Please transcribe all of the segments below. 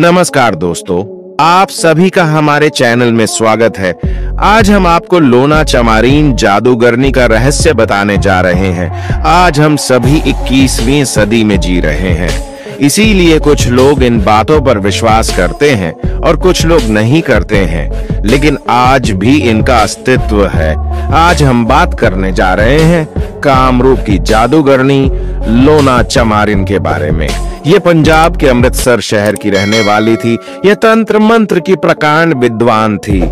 नमस्कार दोस्तों, आप सभी का हमारे चैनल में स्वागत है। आज हम आपको लोना चमारीन जादूगरनी का रहस्य बताने जा रहे हैं। आज हम सभी 21वीं सदी में जी रहे हैं। इसीलिए कुछ लोग इन बातों पर विश्वास करते हैं और कुछ लोग नहीं करते हैं। लेकिन आज भी इनका अस्तित्व है। आज हम बात करने जा रहे हैं कामरूप की जादूगरनी लोना चमारिन के बारे में। ये पंजाब के अमृतसर शहर की रहने वाली थी। यह तंत्र मंत्र की प्रकांड विद्वान थी।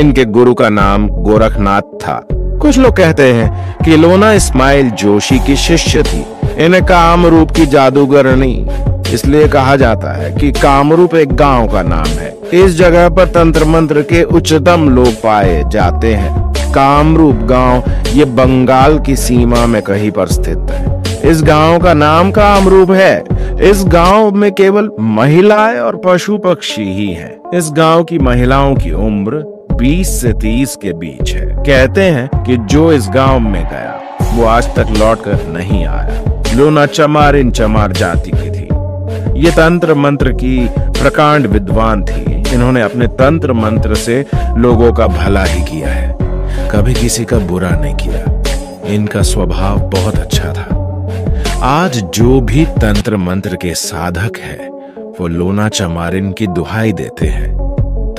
इनके गुरु का नाम गोरखनाथ था। कुछ लोग कहते हैं कि लोना इस्माइल जोशी की शिष्य थी। इन्हें कामरूप की जादूगरनी इसलिए कहा जाता है कि कामरूप एक गाँव का नाम है। इस जगह पर तंत्र मंत्र के उच्चतम लोग पाए जाते हैं। कामरूप गाँव ये बंगाल की सीमा में कहीं पर स्थित है। इस गाँव का नाम कामरूप है। इस गाँव में केवल महिलाएँ और पशु पक्षी ही हैं। इस गाँव की महिलाओं की उम्र 20 से 30 के बीच है। कहते हैं कि जो इस गाँव में गया, वो आज तक लौट कर नहीं आया। लोना चमार इन चमार जाति की थी। ये तंत्र मंत्र की प्रकांड विद्वान थी। इन्होंने अपने तंत्र मंत्र से लोगों का भला ही किया है। कभी किसी का बुरा नहीं किया। इनका स्वभाव बहुत अच्छा था। आज जो भी तंत्र मंत्र के साधक है वो लोना चमारिन की दुहाई देते हैं।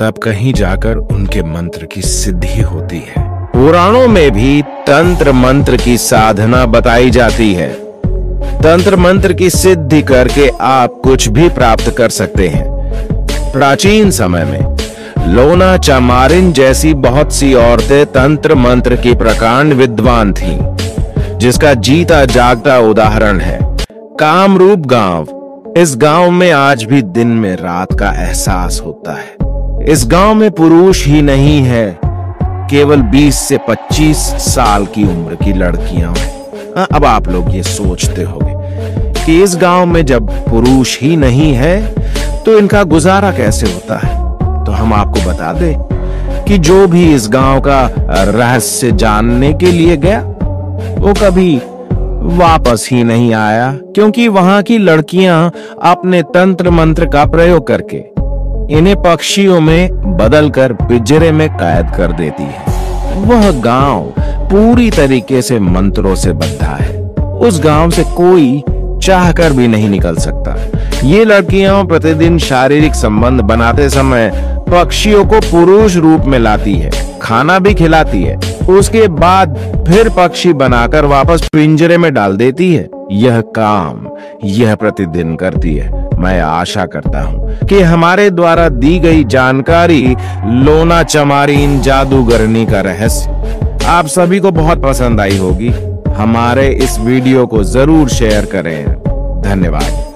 तब कहीं जाकर उनके मंत्र की सिद्धि होती है। पुराणों में भी तंत्र मंत्र की साधना बताई जाती है। तंत्र मंत्र की सिद्धि करके आप कुछ भी प्राप्त कर सकते हैं। प्राचीन समय में लोना चमारिन जैसी बहुत सी औरतें तंत्र मंत्र की प्रकांड विद्वान थीं, जिसका जीता जागता उदाहरण है। कामरूप गाँव। इस गाँव में आज भी दिन में रात का एहसास होता है। इस गाँव में पुरुष ही नहीं है। केवल 20 से 25 साल की उम्र की लड़कियाँ हैं। हाँ, अब आप लोग ये सोचते होंगे कि इस गाँव में जब पुरुष ही नहीं है तो इनका गुजारा कैसे होता है? तो हम आपको बता दें कि जो भी इस गाँव का रहस्य जानने के लिए गया वो कभी वापस ही नहीं आया, क्योंकि वहाँ की लड़कियाँ अपने तंत्र मंत्र का प्रयोग करके इन्हें पक्षियों में बदलकर पिंजरे में कैद कर देती है। वह गाँव पूरी तरीके से मंत्रों से बंधा है। उस गाँव से कोई चाहकर भी नहीं निकल सकता। ये लड़कियाँ प्रतिदिन शारीरिक संबंध बनाते समय पक्षियों को पुरुष रूप में लाती है, खाना भी खिलाती है उसके बाद फिर पक्षी बनाकर वापस पिंजरे में डाल देती है। यह काम, यह प्रतिदिन करती है। मैं आशा करता हूँ कि हमारे द्वारा दी गई जानकारी लोना चमारीन जादूगरनी का रहस्य। आप सभी को बहुत पसंद आई होगी। हमारे इस वीडियो को ज़रूर शेयर करें। धन्यवाद।